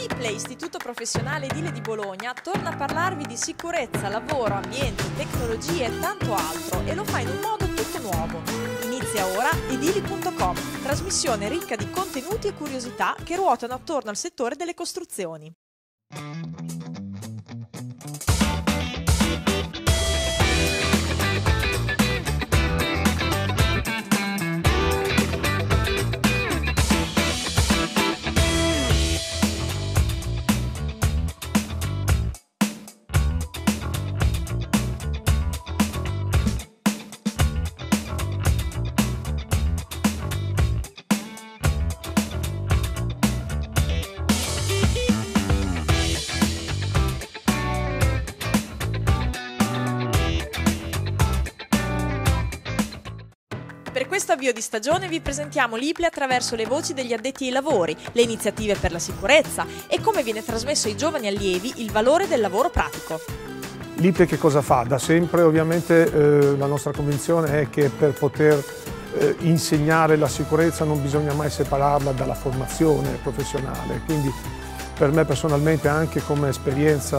Liple, Istituto Professionale Edile di Bologna, torna a parlarvi di sicurezza, lavoro, ambiente, tecnologie e tanto altro e lo fa in un modo tutto nuovo. Inizia ora edili.com, trasmissione ricca di contenuti e curiosità che ruotano attorno al settore delle costruzioni. Per questo avvio di stagione vi presentiamo l'IPLE attraverso le voci degli addetti ai lavori, le iniziative per la sicurezza e come viene trasmesso ai giovani allievi il valore del lavoro pratico. L'IPLE che cosa fa? Da sempre ovviamente eh, la nostra convinzione è che per poter eh, insegnare la sicurezza non bisogna mai separarla dalla formazione professionale, quindi per me personalmente anche come esperienza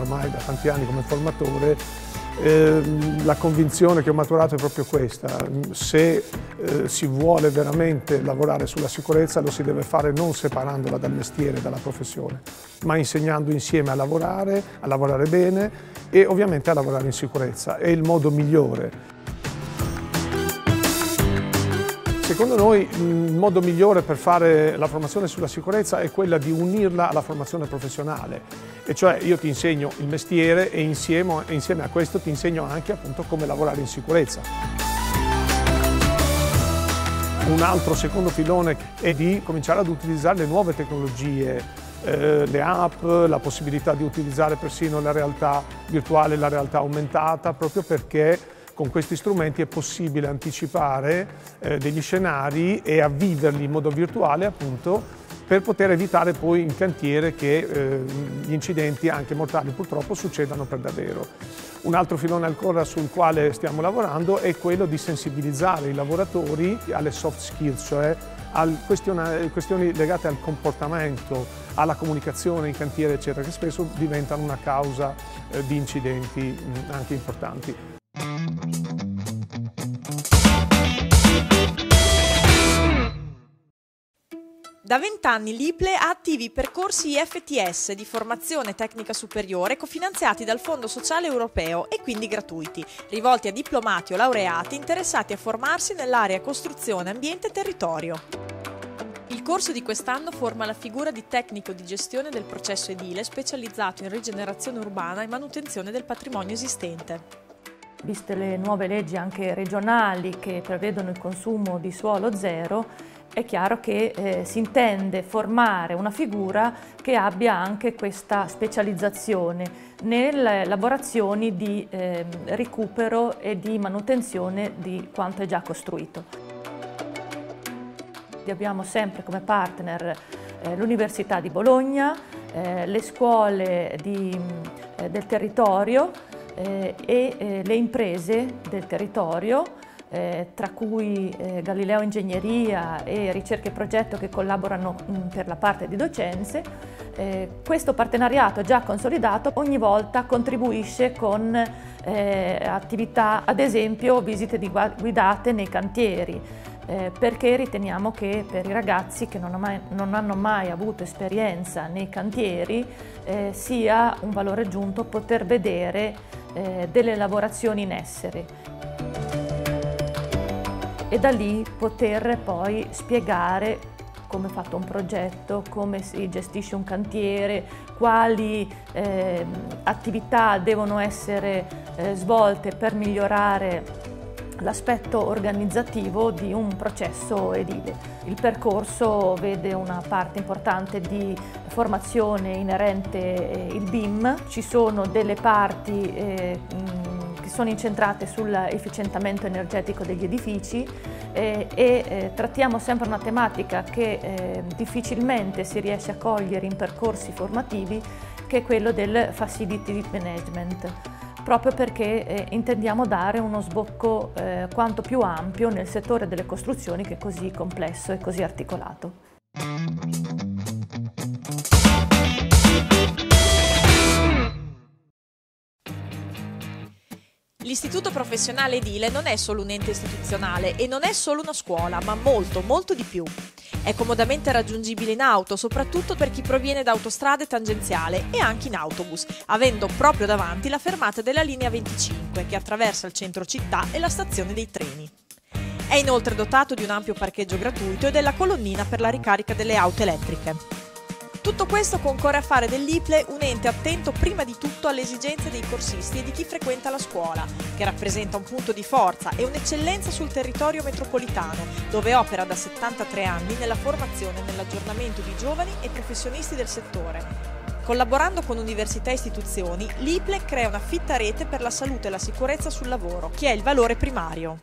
ormai da tanti anni come formatore eh, la convinzione che ho maturato è proprio questa, se eh, si vuole veramente lavorare sulla sicurezza lo si deve fare non separandola dal mestiere, dalla professione, ma insegnando insieme a lavorare, a lavorare bene e ovviamente a lavorare in sicurezza. È il modo migliore Secondo noi il modo migliore per fare la formazione sulla sicurezza è quella di unirla alla formazione professionale, e cioè io ti insegno il mestiere e insieme, insieme a questo ti insegno anche appunto come lavorare in sicurezza. Un altro secondo filone è di cominciare ad utilizzare le nuove tecnologie, eh, le app, la possibilità di utilizzare persino la realtà virtuale e la realtà aumentata, proprio perché con questi strumenti è possibile anticipare eh, degli scenari e avviverli in modo virtuale appunto per poter evitare poi in cantiere che eh, gli incidenti anche mortali purtroppo succedano per davvero. Un altro filone ancora sul quale stiamo lavorando è quello di sensibilizzare i lavoratori alle soft skills, cioè a questioni legate al comportamento, alla comunicazione in cantiere eccetera, che spesso diventano una causa eh, di incidenti mh, anche importanti. Da vent'anni l'IPLE ha attivi percorsi IFTS di formazione tecnica superiore cofinanziati dal Fondo Sociale Europeo e quindi gratuiti, rivolti a diplomati o laureati interessati a formarsi nell'area costruzione, ambiente e territorio. Il corso di quest'anno forma la figura di tecnico di gestione del processo edile specializzato in rigenerazione urbana e manutenzione del patrimonio esistente. Viste le nuove leggi anche regionali che prevedono il consumo di suolo zero, è chiaro che eh, si intende formare una figura che abbia anche questa specializzazione nelle lavorazioni di eh, recupero e di manutenzione di quanto è già costruito. Abbiamo sempre come partner eh, l'Università di Bologna, eh, le scuole di, eh, del territorio eh, e le imprese del territorio eh, tra cui eh, Galileo Ingegneria e Ricerche e Progetto che collaborano mh, mm, per la parte di docenze. Eh, questo partenariato già consolidato ogni volta contribuisce con eh, attività, ad esempio visite guidate nei cantieri, eh, perché riteniamo che per i ragazzi che non, mai, non hanno mai avuto esperienza nei cantieri eh, sia un valore aggiunto poter vedere delle lavorazioni in essere e da lì poter poi spiegare come è fatto un progetto, come si gestisce un cantiere, quali eh, attività devono essere eh, svolte per migliorare l'aspetto organizzativo di un processo edile. Il percorso vede una parte importante di formazione inerente eh, il BIM, ci sono delle parti eh, sono incentrate sull'efficientamento energetico degli edifici eh, e eh, trattiamo sempre una tematica che eh, difficilmente si riesce a cogliere in percorsi formativi che è quello del facility management proprio perché eh, intendiamo dare uno sbocco eh, quanto più ampio nel settore delle costruzioni che è così complesso e così articolato. L'Istituto Professionale Edile non è solo un ente istituzionale e non è solo una scuola, ma molto, molto di più. È comodamente raggiungibile in auto, soprattutto per chi proviene da autostrade tangenziale e anche in autobus, avendo proprio davanti la fermata della linea 25 che attraversa il centro città e la stazione dei treni. È inoltre dotato di un ampio parcheggio gratuito e della colonnina per la ricarica delle auto elettriche. Tutto questo concorre a fare dell'IPLE un ente attento prima di tutto alle esigenze dei corsisti e di chi frequenta la scuola, che rappresenta un punto di forza e un'eccellenza sul territorio metropolitano, dove opera da 73 anni nella formazione e nell'aggiornamento di giovani e professionisti del settore. Collaborando con università e istituzioni, l'IPLE crea una fitta rete per la salute e la sicurezza sul lavoro, che è il valore primario.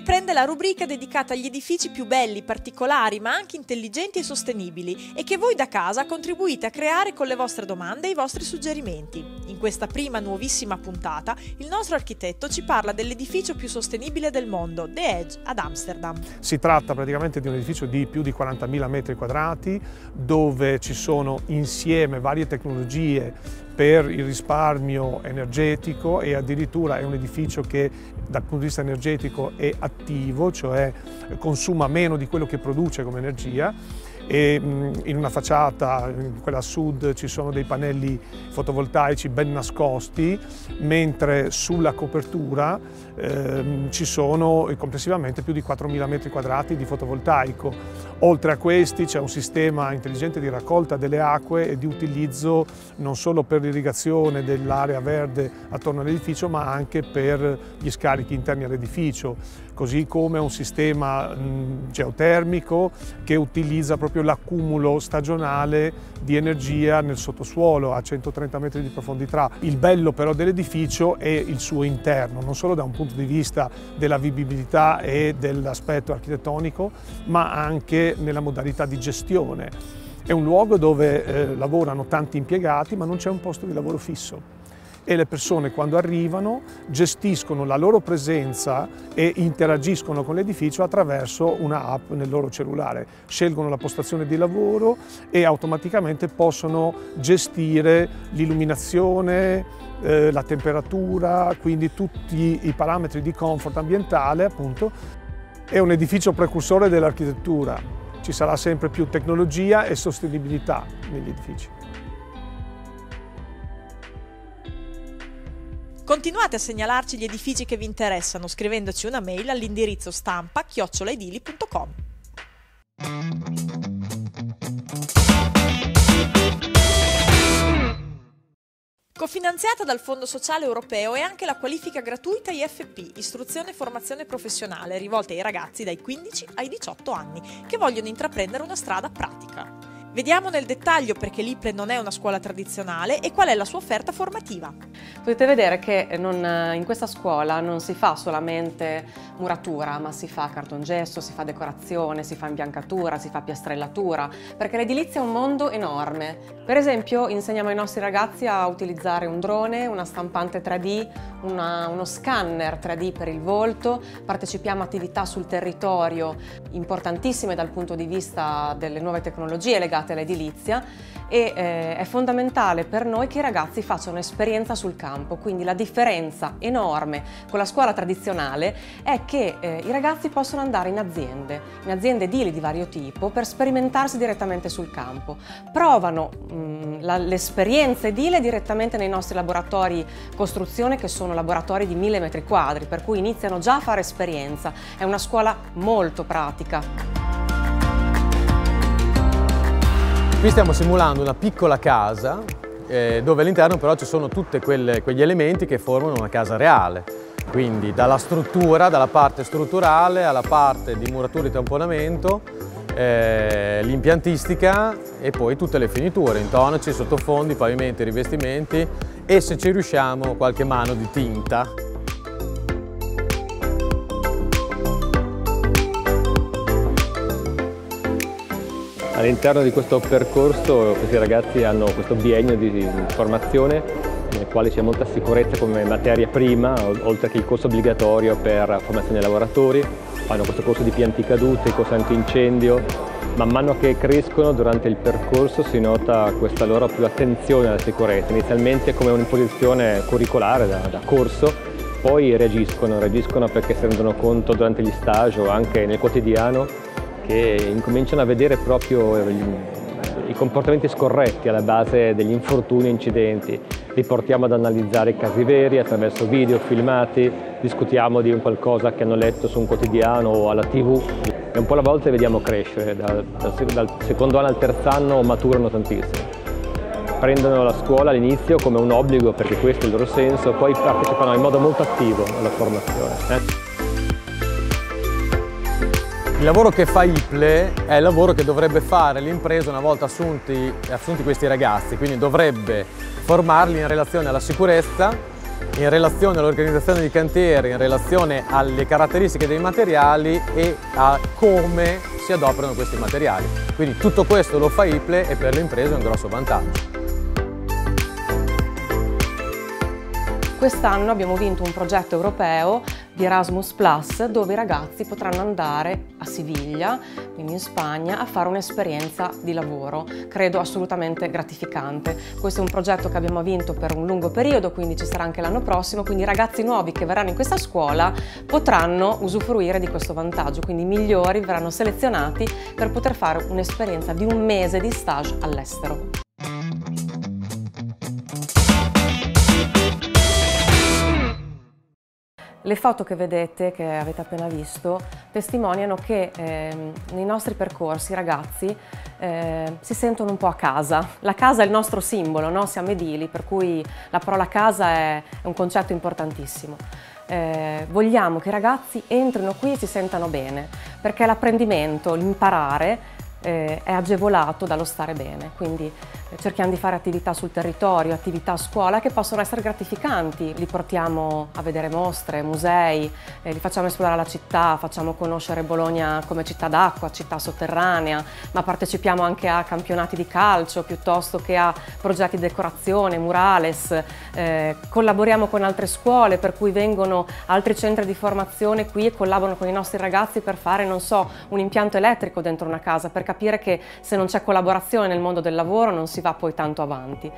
Riprende la rubrica dedicata agli edifici più belli, particolari, ma anche intelligenti e sostenibili e che voi da casa contribuite a creare con le vostre domande e i vostri suggerimenti. In questa prima nuovissima puntata, il nostro architetto ci parla dell'edificio più sostenibile del mondo, The Edge, ad Amsterdam. Si tratta praticamente di un edificio di più di 40.000 metri quadrati, dove ci sono insieme varie tecnologie per il risparmio energetico e addirittura è un edificio che dal punto di vista energetico è attivo, cioè consuma meno di quello che produce come energia e in una facciata, in quella a sud, ci sono dei pannelli fotovoltaici ben nascosti, mentre sulla copertura eh, ci sono complessivamente più di 4.000 metri quadrati di fotovoltaico. Oltre a questi c'è un sistema intelligente di raccolta delle acque e di utilizzo non solo per l'irrigazione dell'area verde attorno all'edificio, ma anche per gli scarichi interni all'edificio, così come un sistema geotermico che utilizza proprio l'accumulo stagionale di energia nel sottosuolo a 130 metri di profondità. Il bello però dell'edificio è il suo interno, non solo da un punto di vista della vivibilità e dell'aspetto architettonico, ma anche nella modalità di gestione. È un luogo dove eh, lavorano tanti impiegati ma non c'è un posto di lavoro fisso e le persone quando arrivano gestiscono la loro presenza e interagiscono con l'edificio attraverso una app nel loro cellulare. Scelgono la postazione di lavoro e automaticamente possono gestire l'illuminazione, eh, la temperatura, quindi tutti i parametri di comfort ambientale appunto. È un edificio precursore dell'architettura, ci sarà sempre più tecnologia e sostenibilità negli edifici. Continuate a segnalarci gli edifici che vi interessano scrivendoci una mail all'indirizzo stampa chiocciolaedili.com. Cofinanziata dal Fondo Sociale Europeo è anche la qualifica gratuita IFP, Istruzione e Formazione Professionale, rivolta ai ragazzi dai 15 ai 18 anni che vogliono intraprendere una strada pratica. Vediamo nel dettaglio perché l'IPLE non è una scuola tradizionale e qual è la sua offerta formativa. Potete vedere che non, in questa scuola non si fa solamente muratura, ma si fa cartongesso, si fa decorazione, si fa imbiancatura, si fa piastrellatura, perché l'edilizia è un mondo enorme. Per esempio insegniamo ai nostri ragazzi a utilizzare un drone, una stampante 3D, una, uno scanner 3D per il volto, partecipiamo a attività sul territorio importantissime dal punto di vista delle nuove tecnologie legate legate all'edilizia e eh, è fondamentale per noi che i ragazzi facciano esperienza sul campo, quindi la differenza enorme con la scuola tradizionale è che eh, i ragazzi possono andare in aziende, in aziende edili di vario tipo per sperimentarsi direttamente sul campo, provano mm, l'esperienza edile direttamente nei nostri laboratori costruzione che sono laboratori di mille metri quadri, per cui iniziano già a fare esperienza, è una scuola molto pratica. Qui stiamo simulando una piccola casa eh, dove all'interno però ci sono tutti quegli elementi che formano una casa reale. Quindi dalla struttura, dalla parte strutturale alla parte di muratura di tamponamento, eh, l'impiantistica e poi tutte le finiture, intonaci, sottofondi, pavimenti, rivestimenti e se ci riusciamo qualche mano di tinta All'interno di questo percorso questi ragazzi hanno questo biennio di formazione nel quale c'è molta sicurezza come materia prima, oltre che il corso obbligatorio per formazione dei lavoratori, fanno questo corso di pianti caduti, corso antincendio. Man mano che crescono durante il percorso si nota questa loro più attenzione alla sicurezza, inizialmente come un'imposizione curricolare da, da corso, poi reagiscono, reagiscono perché si rendono conto durante gli stage o anche nel quotidiano che incominciano a vedere proprio i comportamenti scorretti alla base degli infortuni e incidenti. Li portiamo ad analizzare i casi veri attraverso video, filmati, discutiamo di un qualcosa che hanno letto su un quotidiano o alla tv e un po' alla volta li vediamo crescere, dal, dal secondo anno al terzo anno maturano tantissimo. Prendono la scuola all'inizio come un obbligo perché questo è il loro senso, poi partecipano in modo molto attivo alla formazione. Eh? Il lavoro che fa IPLE è il lavoro che dovrebbe fare l'impresa una volta assunti, assunti questi ragazzi, quindi dovrebbe formarli in relazione alla sicurezza, in relazione all'organizzazione di cantieri, in relazione alle caratteristiche dei materiali e a come si adoperano questi materiali. Quindi tutto questo lo fa IPLE e per le imprese è un grosso vantaggio. Quest'anno abbiamo vinto un progetto europeo di Erasmus Plus dove i ragazzi potranno andare a Siviglia, quindi in Spagna, a fare un'esperienza di lavoro, credo assolutamente gratificante. Questo è un progetto che abbiamo vinto per un lungo periodo, quindi ci sarà anche l'anno prossimo, quindi i ragazzi nuovi che verranno in questa scuola potranno usufruire di questo vantaggio, quindi i migliori verranno selezionati per poter fare un'esperienza di un mese di stage all'estero. Le foto che vedete, che avete appena visto, testimoniano che eh, nei nostri percorsi i ragazzi eh, si sentono un po' a casa. La casa è il nostro simbolo, no? siamo edili, per cui la parola casa è, è un concetto importantissimo. Eh, vogliamo che i ragazzi entrino qui e si sentano bene, perché l'apprendimento, l'imparare eh, è agevolato dallo stare bene, quindi eh, cerchiamo di fare attività sul territorio, attività a scuola che possono essere gratificanti, li portiamo a vedere mostre, musei, eh, li facciamo esplorare la città, facciamo conoscere Bologna come città d'acqua, città sotterranea, ma partecipiamo anche a campionati di calcio piuttosto che a progetti di decorazione, murales, eh, collaboriamo con altre scuole per cui vengono altri centri di formazione qui e collaborano con i nostri ragazzi per fare, non so, un impianto elettrico dentro una casa, perché capire che se non c'è collaborazione nel mondo del lavoro non si va poi tanto avanti.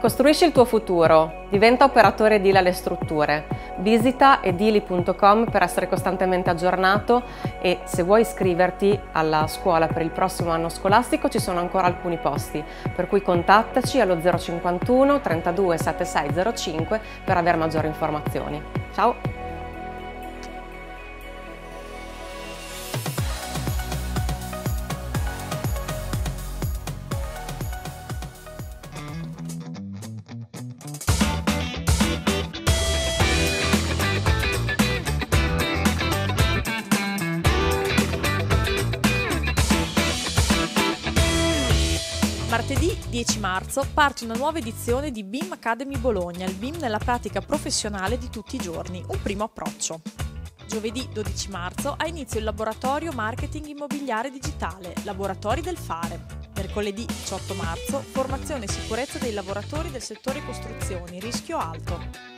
Costruisci il tuo futuro, diventa operatore edile alle strutture. Visita edili.com per essere costantemente aggiornato e se vuoi iscriverti alla scuola per il prossimo anno scolastico ci sono ancora alcuni posti, per cui contattaci allo 051 32 7605 per avere maggiori informazioni. Ciao! 10 marzo parte una nuova edizione di BIM Academy Bologna, il BIM nella pratica professionale di tutti i giorni, un primo approccio. Giovedì 12 marzo ha inizio il laboratorio Marketing Immobiliare Digitale, Laboratori del Fare. Mercoledì 18 marzo, formazione e sicurezza dei lavoratori del settore costruzioni, rischio alto.